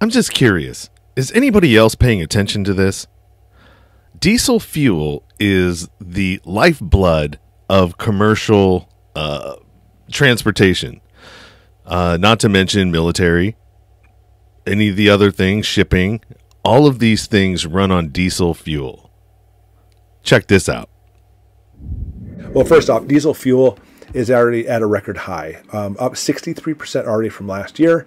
I'm just curious is anybody else paying attention to this? Diesel fuel is the lifeblood of commercial uh, transportation, uh, not to mention military, any of the other things, shipping. All of these things run on diesel fuel. Check this out. Well, first off, diesel fuel is already at a record high, um, up 63% already from last year.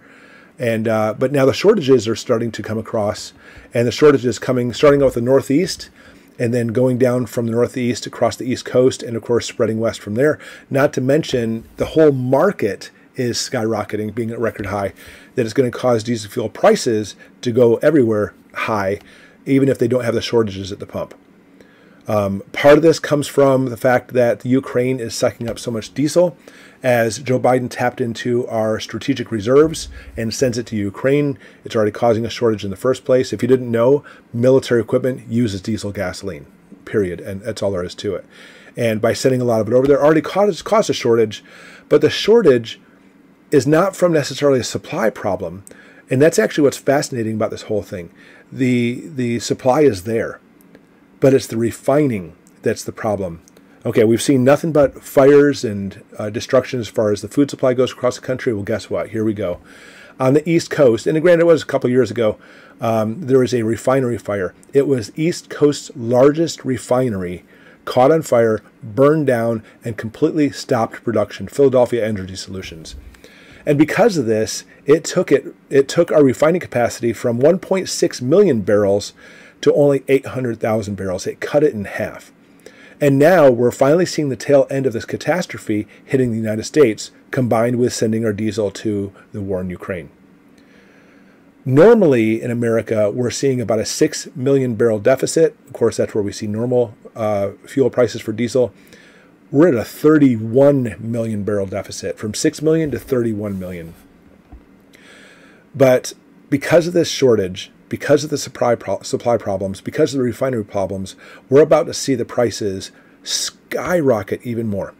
And uh, but now the shortages are starting to come across, and the shortages coming starting out with the Northeast, and then going down from the Northeast across the East Coast, and of course spreading west from there. Not to mention the whole market is skyrocketing, being at record high, that is going to cause diesel fuel prices to go everywhere high, even if they don't have the shortages at the pump. Um, part of this comes from the fact that Ukraine is sucking up so much diesel as Joe Biden tapped into our strategic reserves and sends it to Ukraine. It's already causing a shortage in the first place. If you didn't know, military equipment uses diesel gasoline, period. And that's all there is to it. And by sending a lot of it over there, already caused, caused a shortage. But the shortage is not from necessarily a supply problem. And that's actually what's fascinating about this whole thing. The, the supply is there but it's the refining that's the problem. Okay, we've seen nothing but fires and uh, destruction as far as the food supply goes across the country. Well, guess what? Here we go. On the East Coast, and granted, it was a couple years ago, um, there was a refinery fire. It was East Coast's largest refinery, caught on fire, burned down, and completely stopped production. Philadelphia Energy Solutions. And because of this, it took it it took our refining capacity from 1.6 million barrels to only 800,000 barrels. It cut it in half. And now we're finally seeing the tail end of this catastrophe hitting the United States, combined with sending our diesel to the war in Ukraine. Normally in America, we're seeing about a 6 million barrel deficit. Of course, that's where we see normal uh, fuel prices for diesel. We're at a 31 million barrel deficit, from 6 million to 31 million. But because of this shortage, because of the supply, pro- supply problems, because of the refinery problems, we're about to see the prices skyrocket even more.